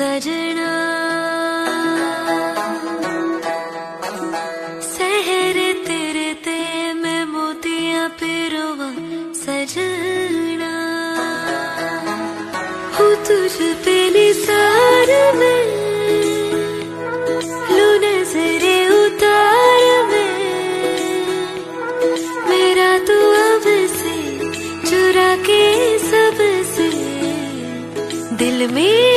सजना। तेरे मैं मोतिया पिरोवा सजना। में, लू नजरे उतार में। मेरा तू अब से चुरा के सबसे दिल में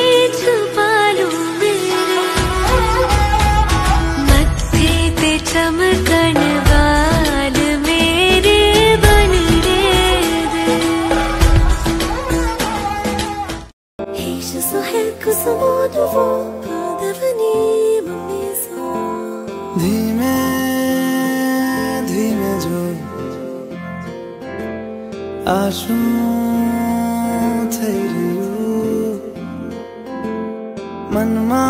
Că să văd o vorbă deveni mămisă Dime, dime Joy Ajung riu. Man-ma,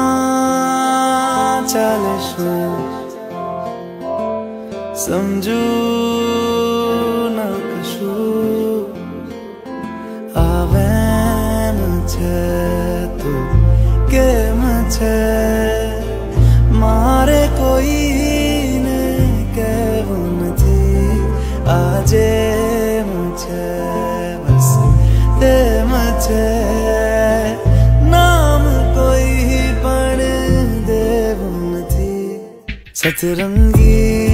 ચાલે શું સમજુ ન કશું Aven, છે तू के मारे कोई ने के वो आजे मुझे, बस दे मुझे। नाम कोई पण दे वो सतरंगी